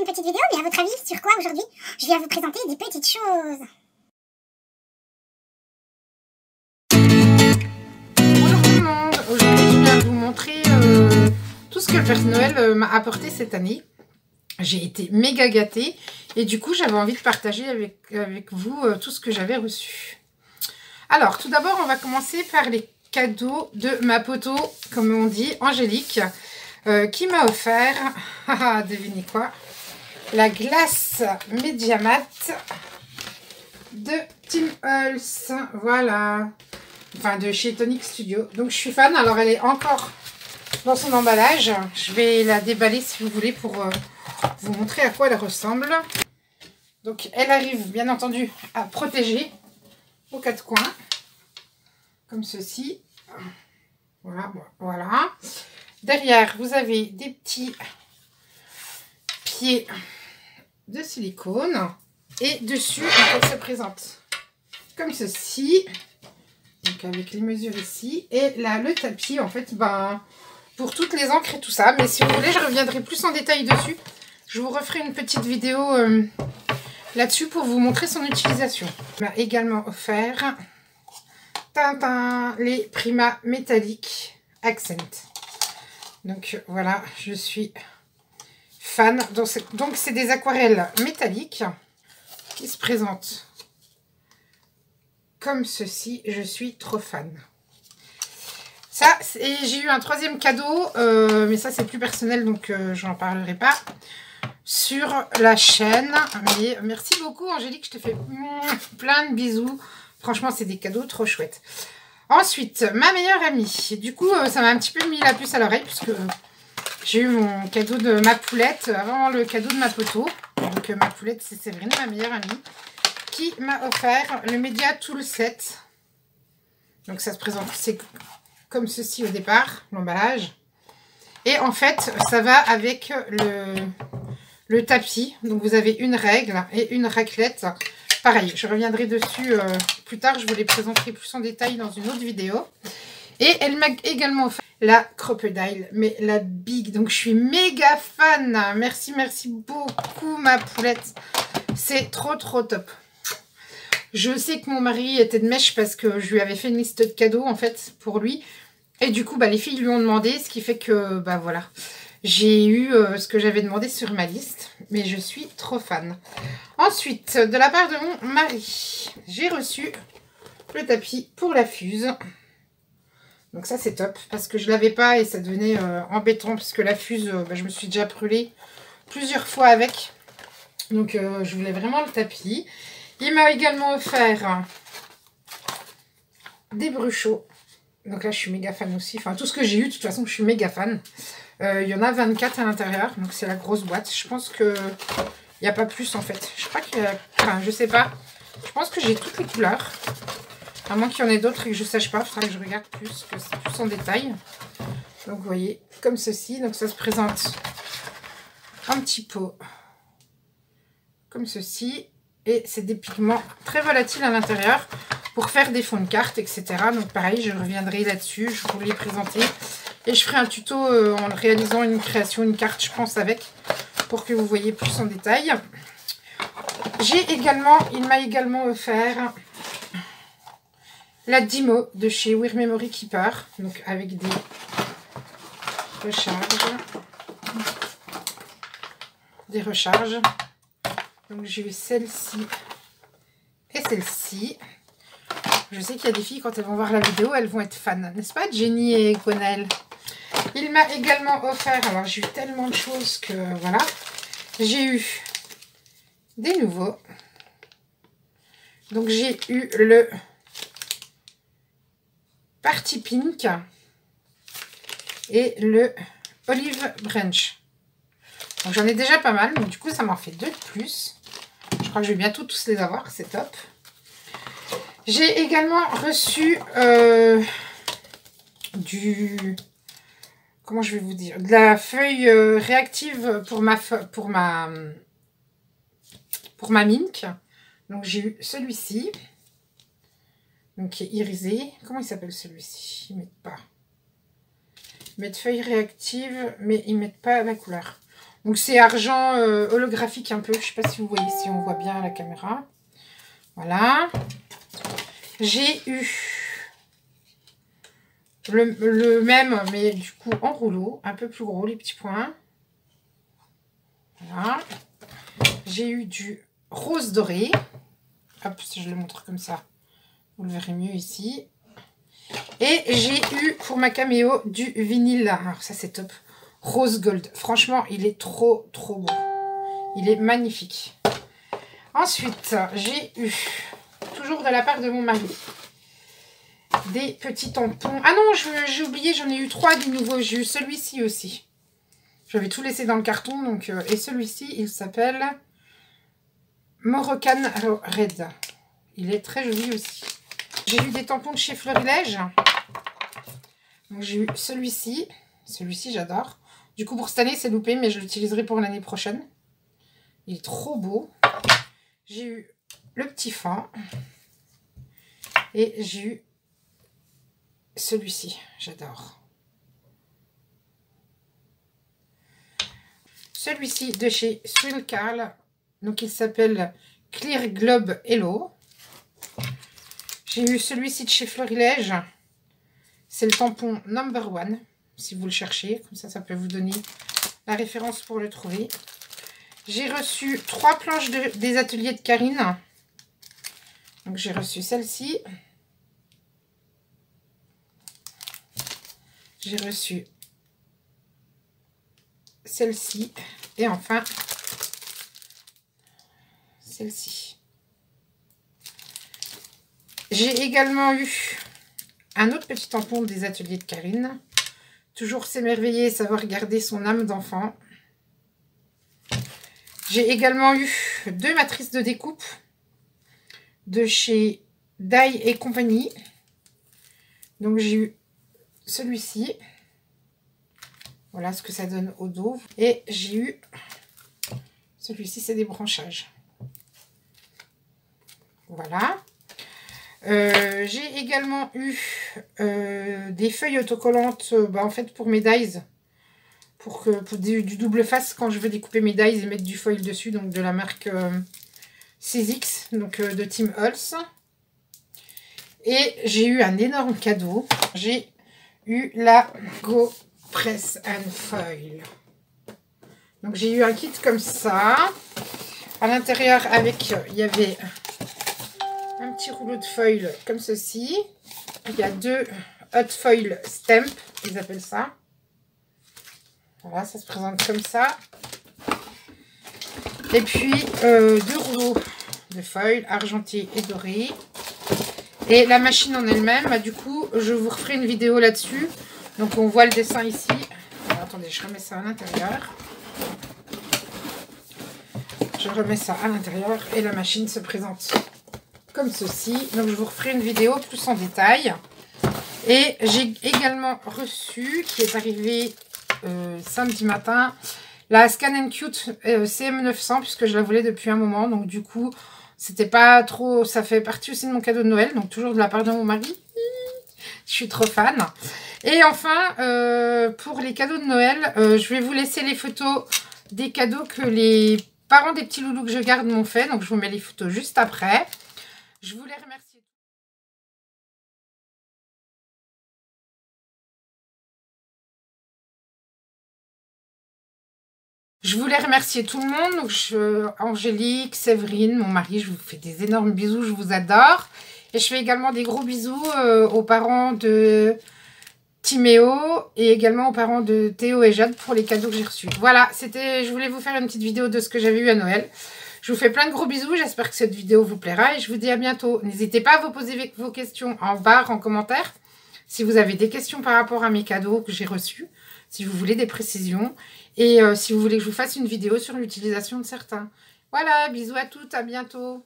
une petite vidéo, mais à votre avis, sur quoi aujourd'hui Je viens vous présenter des petites choses. Bonjour tout le monde, aujourd'hui je viens vous montrer euh, tout ce que le Père Noël euh, m'a apporté cette année. J'ai été méga gâtée et du coup j'avais envie de partager avec, avec vous euh, tout ce que j'avais reçu. Alors tout d'abord on va commencer par les cadeau de ma poteau, comme on dit, Angélique, qui m'a offert, devinez quoi, la glace Mediamat de Tim Hulse, voilà, enfin de chez Tonic Studio. Donc je suis fan, alors elle est encore dans son emballage, je vais la déballer si vous voulez pour euh, vous montrer à quoi elle ressemble. Donc elle arrive bien entendu à protéger aux quatre coins comme ceci. Voilà, voilà. Derrière, vous avez des petits pieds de silicone. Et dessus, elle se présente comme ceci. Donc avec les mesures ici. Et là, le tapis, en fait, ben, pour toutes les encres et tout ça. Mais si vous voulez, je reviendrai plus en détail dessus. Je vous referai une petite vidéo euh, là-dessus pour vous montrer son utilisation. M'a également offert Tintin, les Prima métalliques Accent. Donc voilà, je suis Donc c'est des aquarelles métalliques qui se présentent comme ceci. Je suis trop fan. Ça, et j'ai eu un troisième cadeau, euh, mais ça c'est plus personnel, donc euh, je n'en parlerai pas sur la chaîne. Mais merci beaucoup Angélique, je te fais plein de bisous. Franchement, c'est des cadeaux trop chouettes. Ensuite, ma meilleure amie. Du coup, euh, ça m'a un petit peu mis la puce à l'oreille puisque j'ai eu mon cadeau de ma poulette avant le cadeau de ma poteau. Donc, euh, ma poulette, c'est Séverine, ma meilleure amie, qui m'a offert le Media Tool Set. Donc, ça se présente, comme ceci au départ, l'emballage. Et en fait, ça va avec le, le tapis. Donc, vous avez une règle et une raclette Pareil, je reviendrai dessus euh, plus tard. Je vous les présenterai plus en détail dans une autre vidéo. Et elle m'a également offert la Crocodile, mais la Big. Donc, je suis méga fan. Merci, merci beaucoup, ma poulette. C'est trop, trop top. Je sais que mon mari était de mèche parce que je lui avais fait une liste de cadeaux, en fait, pour lui. Et du coup, bah, les filles lui ont demandé, ce qui fait que, bah voilà, j'ai eu euh, ce que j'avais demandé sur ma liste. Mais je suis trop fan. Ensuite, de la part de mon mari, j'ai reçu le tapis pour la fuse. Donc ça, c'est top parce que je l'avais pas et ça devenait euh, embêtant parce que la fuse, euh, bah, je me suis déjà brûlée plusieurs fois avec. Donc, euh, je voulais vraiment le tapis. Il m'a également offert des bruchots. Donc là, je suis méga fan aussi. Enfin, tout ce que j'ai eu, de toute façon, je suis méga fan. Il y en a 24 à l'intérieur. Donc, c'est la grosse boîte. Je pense que il n'y a pas plus en fait. Je crois que... Enfin, je sais pas. Je pense que j'ai toutes les couleurs. À moins qu'il y en ait d'autres et que je ne sache pas. Il faudra que je regarde plus, c'est plus en détail. Donc, vous voyez, comme ceci. Donc, ça se présente un petit pot. Comme ceci. Et c'est des pigments très volatiles à l'intérieur pour faire des fonds de cartes, etc. Donc, pareil, je reviendrai là-dessus. Je vous les présenter. Et je ferai un tuto euh, en réalisant une création, une carte, je pense, avec pour que vous voyez plus en détail. J'ai également, il m'a également offert la Dimo de chez Weir Memory Keeper, donc avec des recharges. Des recharges. Donc j'ai eu celle-ci et celle-ci. Je sais qu'il y a des filles, quand elles vont voir la vidéo, elles vont être fans. N'est-ce pas, Jenny et Gwenaëlle Il m'a également offert, alors j'ai eu tellement de choses que voilà, j'ai eu des nouveaux. Donc j'ai eu le Party Pink et le Olive Branch. J'en ai déjà pas mal, mais du coup ça m'en fait deux de plus. Je crois que je vais bientôt tous les avoir, c'est top. J'ai également reçu euh, du comment je vais vous dire, de la feuille euh, réactive pour ma, pour ma, pour ma mink. Donc j'ai eu celui-ci, donc qui est irisé. Comment il s'appelle celui-ci? Ils mettent pas. Ils mettent feuille réactive, mais ils mettent pas la couleur. Donc c'est argent euh, holographique un peu. Je ne sais pas si vous voyez, si on voit bien à la caméra. Voilà. J'ai eu le, même, mais du coup en rouleau. Un peu plus gros, les petits points. Voilà. J'ai eu du rose doré. Hop, si je le montre comme ça, vous le verrez mieux ici. Et j'ai eu pour ma caméo du vinyle. Alors ça c'est top. Rose gold. Franchement, il est trop trop beau. Il est magnifique. Ensuite, j'ai eu, toujours de la part de mon mari, des petits tampons. Ah non, j'ai oublié, j'en ai eu trois des nouveaux. J'ai eu celui-ci aussi. J'avais tout laissé dans le carton. donc euh, Et celui-ci, il s'appelle Moroccan Red. Il est très joli aussi. J'ai eu des tampons de chez Fleurilège. Donc j'ai eu celui-ci. Celui-ci, j'adore. Du coup, pour cette année, c'est loupé, mais je l'utiliserai pour l'année prochaine. Il est trop beau. J'ai eu le petit fin. Et j'ai eu celui-ci. J'adore. Celui-ci de chez Swill Carl. Donc, il s'appelle Clear Globe Hello. J'ai eu celui-ci de chez Florilège. C'est le tampon number one, si vous le cherchez. Comme ça, ça peut vous donner la référence pour le trouver. J'ai reçu trois planches des ateliers de Karine. Donc, j'ai reçu celle-ci. J'ai reçu celle-ci. Et enfin, celle-ci. J'ai également eu un autre petit tampon des ateliers de Karine. Toujours s'émerveiller et savoir garder son âme d'enfant. J'ai également eu deux matrices de découpe de chez Dye et compagnie. Donc j'ai eu celui-ci. Voilà ce que ça donne au dos. Et j'ai eu celui-ci, c'est des branchages. Voilà. Euh, j'ai également eu euh, des feuilles autocollantes euh, bah, en fait pour mes dies. Pour, que, pour du, double face quand je veux découper mes dies et mettre du foil dessus. Donc de la marque 6X, donc de Team Hulse. Et j'ai eu un énorme cadeau. J'ai eu la Go Press and Foil. Donc j'ai eu un kit comme ça. À l'intérieur avec, il y avait un petit rouleau de foil comme ceci. Il y a deux hot foil stamp, ils appellent ça. Voilà, ça se présente comme ça. Et puis, euh, deux rouleaux de foil argenté et doré. Et la machine en elle-même, bah, du coup, je vous referai une vidéo là-dessus. Donc, on voit le dessin ici. attendez, je remets ça à l'intérieur. Je remets ça à l'intérieur et la machine se présente comme ceci. Donc, je vous referai une vidéo plus en détail. Et j'ai également reçu, qui est arrivé euh, samedi matin, la Scan Cute euh, CM900, puisque je la voulais depuis un moment. Donc, du coup, c'était pas trop... Ça fait partie aussi de mon cadeau de Noël, donc toujours de la part de mon mari. Je suis trop fan. Et enfin, euh, pour les cadeaux de Noël, je vais vous laisser les photos des cadeaux que les parents des petits loulous que je garde m'ont fait. Donc, je vous mets les photos juste après. Je voulais remercier. Je voulais remercier tout le monde, je, Angélique, Séverine, mon mari, je vous fais des énormes bisous, je vous adore. Et je fais également des gros bisous euh, aux parents de Timéo et également aux parents de Théo et Jade pour les cadeaux que j'ai reçus. Voilà, c'était, je voulais vous faire une petite vidéo de ce que j'avais eu à Noël. Je vous fais plein de gros bisous. J'espère que cette vidéo vous plaira et je vous dis à bientôt. N'hésitez pas à vous poser vos questions en barre, en commentaire. Si vous avez des questions par rapport à mes cadeaux que j'ai reçus, si vous voulez des précisions et euh, si vous voulez que je vous fasse une vidéo sur l'utilisation de certains. Voilà, bisous à toutes, à bientôt.